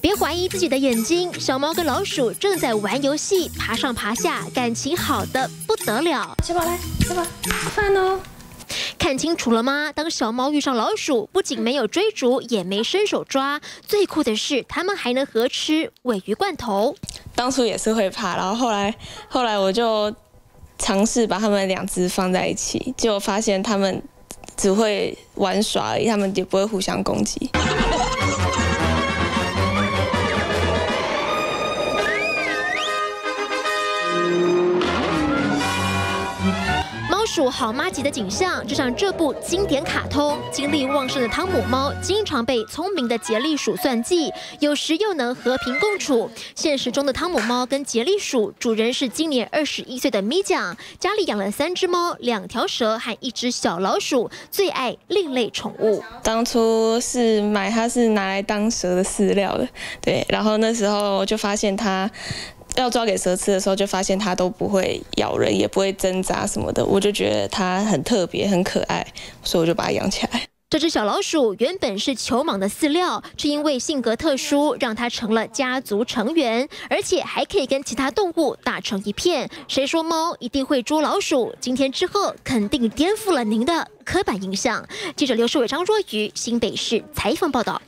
别怀疑自己的眼睛，小猫跟老鼠正在玩游戏，爬上爬下，感情好的不得了。小宝来，小宝吃饭哦。看清楚了吗？当小猫遇上老鼠，不仅没有追逐，也没伸手抓，最酷的是，它们还能合吃尾鱼罐头。当初也是会怕，然后后来后来我就尝试把它们两只放在一起，结果发现它们只会玩耍而已，它们也不会互相攻击。猫鼠好妈级的景象，就像这部经典卡通。精力旺盛的汤姆猫，经常被聪明的杰利鼠算计，有时又能和平共处。现实中的汤姆猫跟杰利鼠，主人是今年二十一岁的咪酱，家里养了三只猫、两条蛇和一只小老鼠，最爱另类宠物。当初是买它是拿来当蛇的饲料的，对，然后那时候就发现它。要抓给蛇吃的时候，就发现它都不会咬人，也不会挣扎什么的，我就觉得它很特别、很可爱，所以我就把它养起来。这只小老鼠原本是球蟒的饲料，却因为性格特殊，让它成了家族成员，而且还可以跟其他动物打成一片。谁说猫一定会捉老鼠？今天之后肯定颠覆了您的刻板印象。记者刘世伟、张若愚，新北市采访报道。